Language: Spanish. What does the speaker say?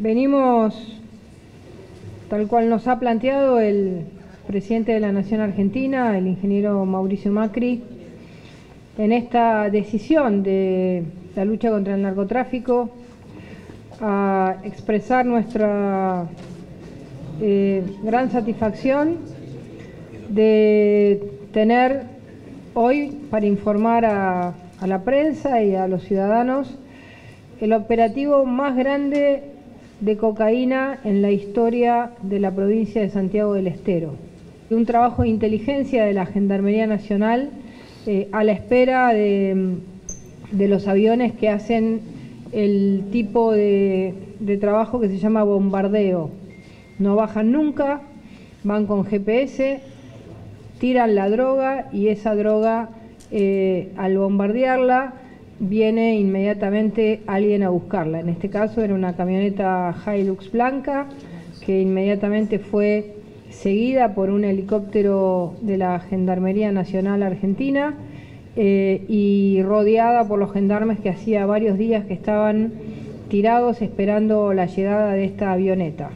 venimos, tal cual nos ha planteado el presidente de la Nación Argentina, el ingeniero Mauricio Macri, en esta decisión de la lucha contra el narcotráfico, a expresar nuestra eh, gran satisfacción de tener hoy para informar a, a la prensa y a los ciudadanos el operativo más grande de cocaína en la historia de la provincia de Santiago del Estero. Un trabajo de inteligencia de la Gendarmería Nacional eh, a la espera de, los aviones que hacen el tipo de, trabajo que se llama bombardeo. No bajan nunca, van con GPS, tiran la droga y esa droga eh, al bombardearla viene inmediatamente alguien a buscarla. En este caso era una camioneta Hilux blanca que inmediatamente fue seguida por un helicóptero de la Gendarmería Nacional Argentina eh, y rodeada por los gendarmes que hacía varios días que estaban tirados esperando la llegada de esta avioneta.